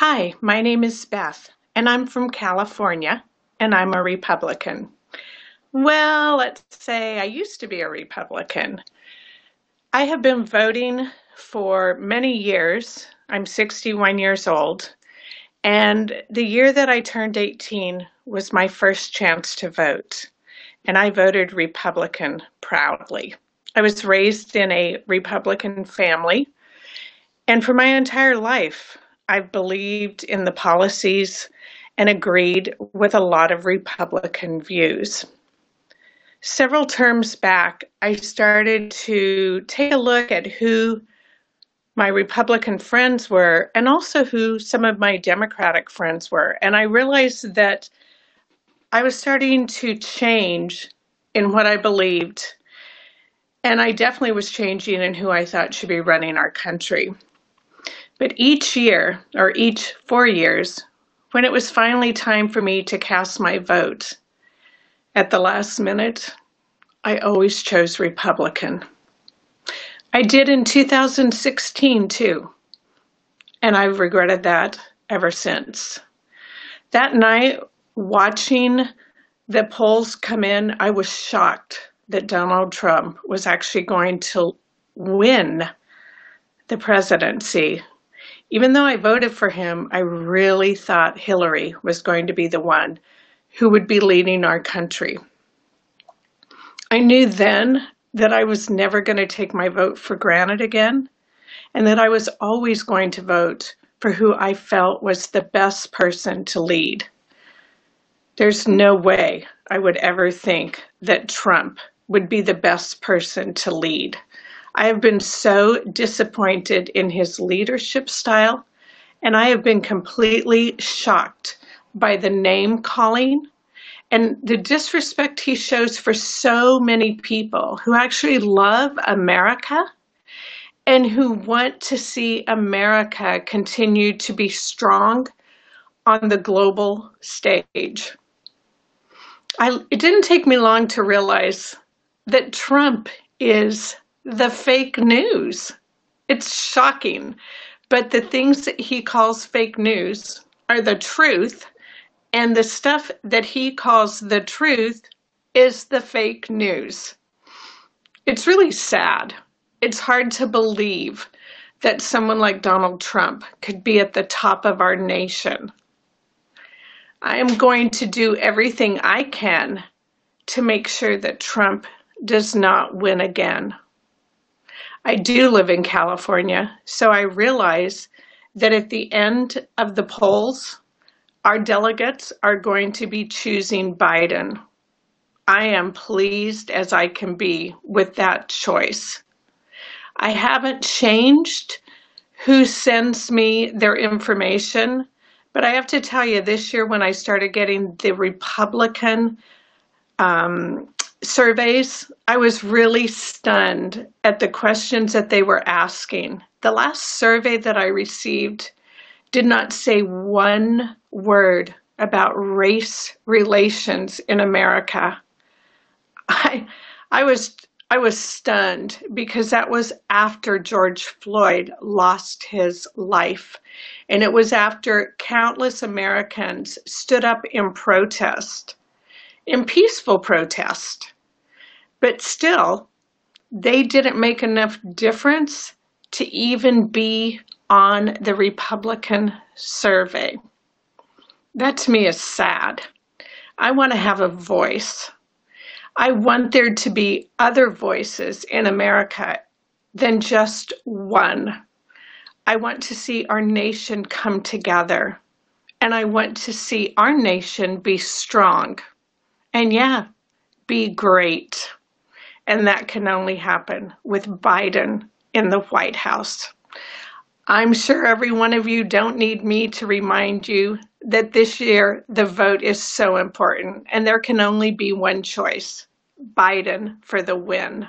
Hi, my name is Beth, and I'm from California, and I'm a Republican. Well, let's say I used to be a Republican. I have been voting for many years. I'm 61 years old, and the year that I turned 18 was my first chance to vote, and I voted Republican proudly. I was raised in a Republican family, and for my entire life, I've believed in the policies and agreed with a lot of Republican views. Several terms back, I started to take a look at who my Republican friends were and also who some of my Democratic friends were. And I realized that I was starting to change in what I believed. And I definitely was changing in who I thought should be running our country. But each year, or each four years, when it was finally time for me to cast my vote, at the last minute, I always chose Republican. I did in 2016 too, and I've regretted that ever since. That night, watching the polls come in, I was shocked that Donald Trump was actually going to win the presidency even though I voted for him, I really thought Hillary was going to be the one who would be leading our country. I knew then that I was never going to take my vote for granted again, and that I was always going to vote for who I felt was the best person to lead. There's no way I would ever think that Trump would be the best person to lead. I have been so disappointed in his leadership style, and I have been completely shocked by the name calling and the disrespect he shows for so many people who actually love America and who want to see America continue to be strong on the global stage. I, it didn't take me long to realize that Trump is the fake news. It's shocking. But the things that he calls fake news are the truth, and the stuff that he calls the truth is the fake news. It's really sad. It's hard to believe that someone like Donald Trump could be at the top of our nation. I am going to do everything I can to make sure that Trump does not win again. I do live in California, so I realize that at the end of the polls, our delegates are going to be choosing Biden. I am pleased as I can be with that choice. I haven't changed who sends me their information, but I have to tell you, this year when I started getting the Republican um, surveys, I was really stunned at the questions that they were asking. The last survey that I received did not say one word about race relations in America. I I was I was stunned because that was after George Floyd lost his life. And it was after countless Americans stood up in protest in peaceful protest. But still, they didn't make enough difference to even be on the Republican survey. That to me is sad. I want to have a voice. I want there to be other voices in America than just one. I want to see our nation come together, and I want to see our nation be strong. And yeah, be great. And that can only happen with Biden in the White House. I'm sure every one of you don't need me to remind you that this year the vote is so important and there can only be one choice Biden for the win.